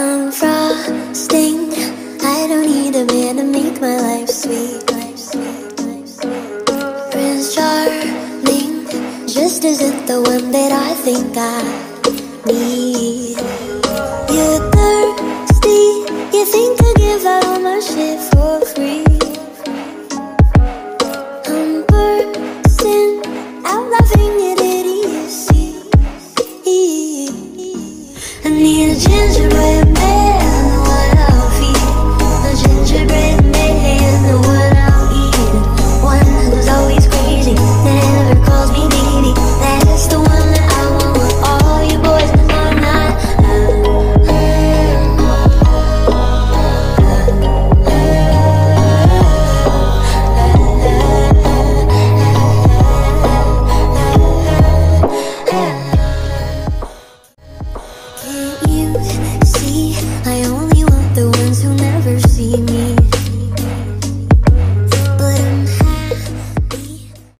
I'm frosting. I don't need a man to make my life sweet. Sweet, sweet. Prince Charming, just isn't the one that I think I need. You're thirsty. You think I give out all my shit for free? I'm bursting. out laughing at idiocy. I need a gingerbread.